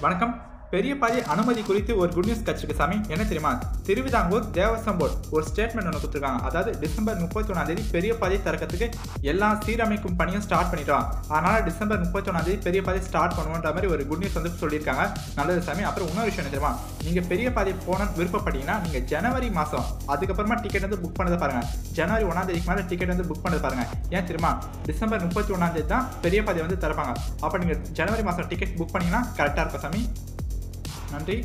வணக்கம். பெரிய பாதை அனுமதி குறித்து ஒரு குட் நியூஸ் கட்சிக்கு சாமி என்ன தெரியுமா? திருவிதாங்கூர் தேவசம் போர்டு ஒரு ஸ்டேட்மெண்ட் ஒன்று கொடுத்துருக்காங்க. அதாவது டிசம்பர் முப்பத்தி ஒன்றாம் தேதி பெரிய பாதை திறக்கிறதுக்கு எல்லா சீரமைக்கும் பணியும் ஸ்டார்ட் பண்ணிட்டோம் அதனால டிசம்பர் முப்பத்தி ஒன்றாம் தேதி பெரிய பாதை ஸ்டார்ட் பண்ணுவோன்ற மாதிரி ஒரு குட் நியூஸ் வந்து சொல்லியிருக்காங்க. நல்லது சாமி. அப்புறம் இன்னொரு விஷயம் என்ன தெரியுமா? நீங்கள் பெரிய பாதை போன விருப்பப்பட்டீங்கன்னா நீங்கள் ஜனவரி மாதம் அதுக்கப்புறமா டிக்கெட் வந்து புக் பண்ணதை பாருங்க. ஜனவரி ஒன்றாம் தேதிக்கு மேலே டிக்கெட் வந்து புக் பண்ணது பாருங்க. ஏன் தெரியுமா? டிசம்பர் முப்பத்தி ஒன்றாம் தேதி தான் பெரிய பாதை வந்து திறப்பாங்க. அப்போ நீங்கள் ஜனவரி மாதம் டிக்கெட் புக் பண்ணீங்கன்னா கரெக்டாக இருக்கும் சாமி. நன்றி